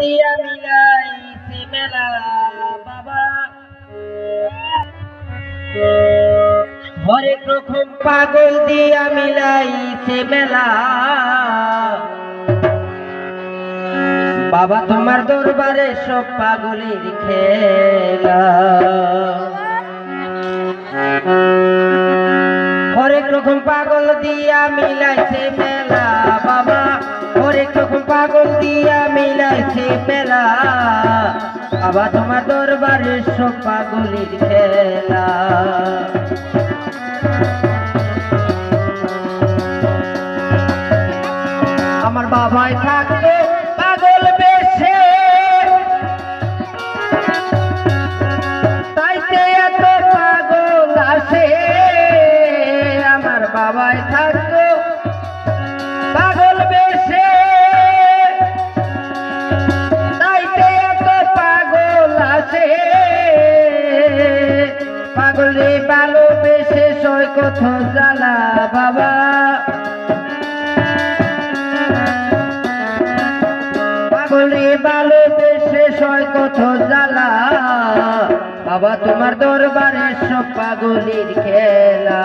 দিয়া মিলাইছে মেলা, বাবা। হরেক রকম পাগল দিয়া মেলা। বাবা, তোমার দরবারে সব পাগলের খেলা। হরেক রকম পাগল দিয়া মিলাইছে মেলা, বাবা। রকম পাগল দিয়া মিলাইছে মেলা বাবা তোমার দরবারে সব পাগলের খেলা। আমার বাবাই থাকতো পাগল বেশে, তাইতে এত পাগল আসে। আমার বাবাই থাকতো পাগল পেশে সয় কত জ্বালা বাবা। পাগলে ভালোবেসে সয় কত জ্বালা বাবা, তোমার দরবারে সব পাগলির খেলা।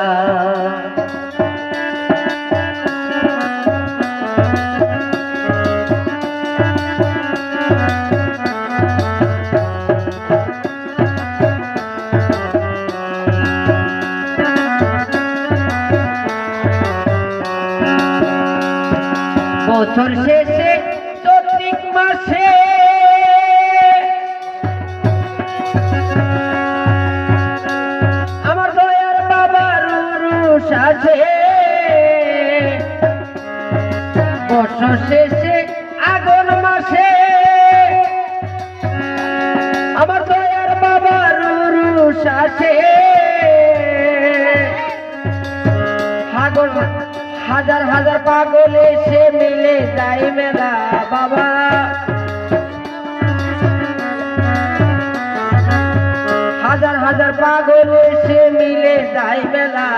বছর শেষে চৈত্রিক মাসে। আমার দয়ার বাবার উরুষ আছে। বছর শেষে আগুন মাসে। আমার দয়ার বাবার উরুষ আছে। বাবা। হাজার হাজার পাগল মেলা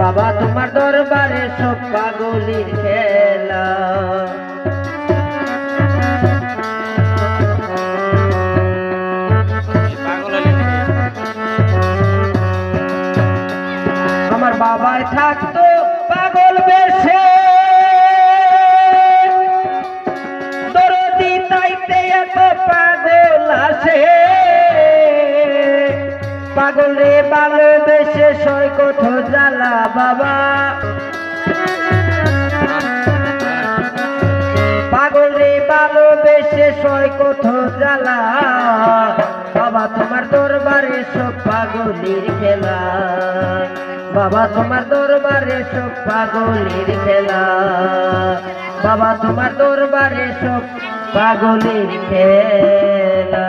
বাবা তোমার দরবারে সব পাগলির খেলা। আমার বাবায় থাকতো পাগল রে ভালোবেসে সয় কত জ্বালা বাবা। পাগল রে ভালোবেসে সয় কত জ্বালা বাবা, তোমার দরবারে সব পাগলির খেলা। বাবা, তোমার দরবারে সব পাগলির খেলা। বাবা, তোমার দরবারে সব পাগলির খেলা।